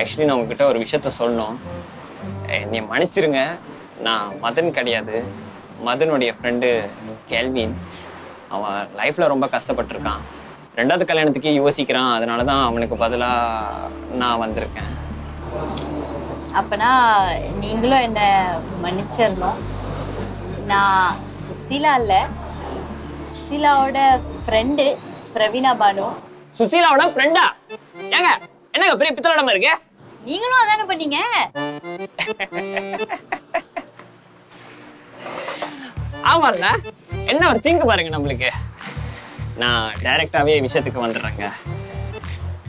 Actually நான் உங்ககிட்ட ஒரு விஷயத்த சொல்லணும். என்னை மன்னிச்சிருங்க. நான் மதன் கிடையாது. மதனுடைய ஃப்ரெண்டு கேல்வின் அவன் லைஃப்பில் ரொம்ப கஷ்டப்பட்டிருக்கான். ரெண்டாவது கல்யாணத்துக்கு யோசிக்கிறான். அதனால தான் அவனுக்கு பதிலாக நான் வந்திருக்கேன். அப்பனா நீங்களும் என்ன மன்னிச்சிடணும் நான் சுசீலா இல்ல. சுசீலாவோட ஃப்ரெண்டு பிரவீனா பானு. சுசீலாவோட ஃப்ரெண்டா ஏங்க என்னங்க பெரிய பித்தளடமா இருக்கு? நீங்களும் அதானே பண்ணீங்க? ஆமாம்ல என்ன ஒரு சிங்க் பாருங்க நம்மளுக்கு. நான் டைரக்டாகவே விஷயத்துக்கு வந்துடுறேங்க.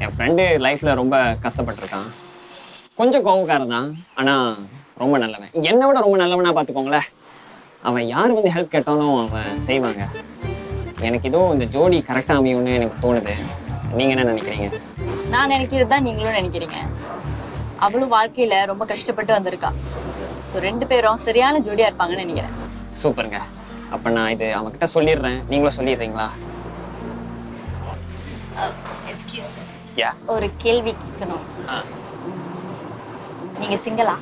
என் ஃப்ரெண்டு லைஃப்பில் ரொம்ப கஷ்டப்பட்டிருக்கான். கொஞ்சம் கோவக்காரன் தான் ஆனால் ரொம்ப நல்லவன். என்னை விட ரொம்ப நல்லவனா பார்த்துக்கோங்களேன். அவன் யார் வந்து ஹெல்ப் கேட்டாலும் அவன் செய்வாங்க. எனக்கு ஏதோ இந்த ஜோடி கரெக்டாக அமையும்னு எனக்கு தோணுது. நீங்கள் என்ன நினைக்கிறீங்க? நான் நினைக்கிறது தான் நீங்களும் நினைக்கிறீங்க. அவளும் வாழ்க்கையில ரொம்ப கஷ்டப்பட்டு வந்திருக்கா. ஸோ ரெண்டு பேரும் சரியான ஜோடியா இருப்பாங்கன்னு நினைக்கிறேன். சூப்பருங்க. அப்போ நான் இது அவன்கிட்ட சொல்லிடுறேன். நீங்களும் சொல்லிடுறீங்களா? எஸ்கியூஸ் யா ஒரு கேள்வி கேட்கணும். நீங்க சிங்களா?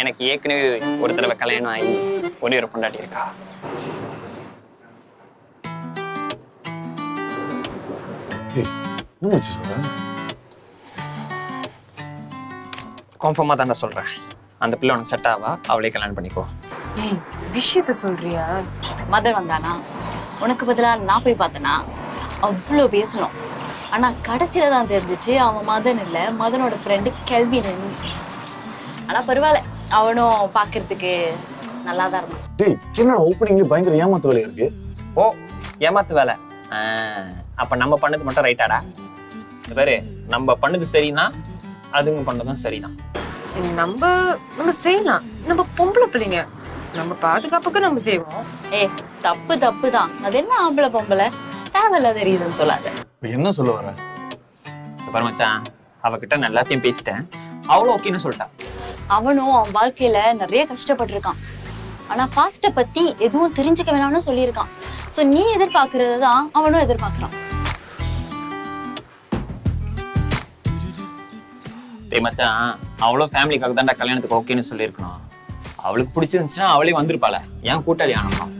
எனக்கு ஏற்கனவே ஒரு தடவை கல்யாணம் ஆகி ஒரே ஒரு பொண்டாட்டி இருக்கா? ஏய் என்ன மச்சி சொல்ற கன்ஃபார்மாக தானே சொல்கிறேன் அந்த பிள்ளை உனக்கு செட் ஆவா? அவளே கல்யாணம் பண்ணிக்கோ. ஏய் விஷயத்த சொல்றியா? மதன் வந்தானா? உனக்கு பதிலா நான் போய் பார்த்தேனா? அவ்வளோ பேசணும். ஆனா கடைசியில தான் தெரிஞ்சிச்சு அவன் மதன் இல்ல மதனோட ஃப்ரெண்டு கெல்வின். ஆனா பரவாயில்ல. அவனும் பார்க்கிறதுக்கு நல்லா தான் இருந்தான். டேய் என்னடா ஓப்பனிங்ல பயங்கர ஏமாத்து வேலையா இருக்கு? ஓ ஏமாத்து வேலை. ஆ, அப்ப நம்ம பண்ணது மட்டும் ரைட்டாடா இந்த பாரு நம்ம பண்ணது சரினா அதுங்க பண்ணதும் சரிதான். நம்ம நம்ம செய்யலாம். நம்ம பொம்பளை பிள்ளைங்க. நம்ம பாதுகாப்புக்கு நம்ம செய்வோம். ஏ தப்பு தப்பு தான் அது என்ன ஆம்பளை பொம்பளை? தேவையில்லாத ரீசன் சொல்லாத. என்ன சொல்ல வர? பாரு மச்சான் அவகிட்ட நான் எல்லாத்தையும் பேசிட்டேன். அவளும் ஓகேன்னு சொல்லிட்டா. அவனும் அவன் வாழ்க்கையில நிறைய கஷ்டப்பட்டிருக்கான். ஆனா பாஸ்ட பத்தி எதுவும் தெரிஞ்சுக்க வேணாம்னு சொல்லியிருக்கான். சோ நீ எதிர்பார்க்கறது தான் அவனும் எதிர்பார்க்கறான். டேய் மச்சான் அவளும் ஃபேமிலிக்காக தான்டா கல்யாணத்துக்கு ஓகேன்னு சொல்லியிருக்கணும். அவளுக்கு பிடிச்சிருந்துச்சுன்னா அவளே வந்திருப்பாள. ஏன் கூட்டாளி ஆனோம்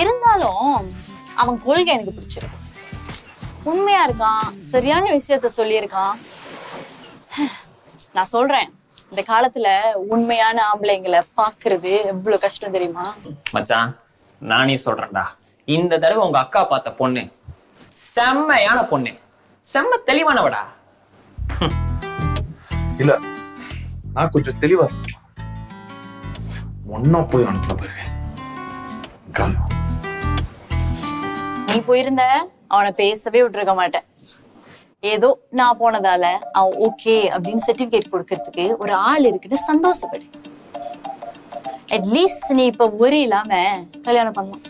இருந்தாலும் அவன் கொள்கை எனக்கு பிடிச்சிருக்கு. உண்மையா இருக்கான் சரியான விஷயத்த சொல்லியிருக்கான். நான் சொல்றேன் இந்த காலத்துல உண்மையான ஆம்பளைங்களை பாக்குறது எவ்வளவு கஷ்டம் தெரியுமா? மச்சான் நானே சொல்றேன்டா. இந்த தடவை உங்க அக்கா பார்த்த பொண்ணு. செம்மையான பொண்ணு. செம்ம தெளிவானவடா. இல்ல நான் கொஞ்சம் தெளிவா. ஒண்ணா போய் பாருங்க கால் நீ போயிருந்த அவனை பேசவே விட்டுருக்க மாட்டேன். ஏதோ நான் போனதால அவன் ஓகே அப்படின்னு சர்டிபிகேட் கொடுக்கறதுக்கு ஒரு ஆள் இருக்குன்னு சந்தோஷப்படு. அட்லீஸ்ட் நீ இப்ப ஒரே இல்லாம கல்யாணம் பண்ணலாம்.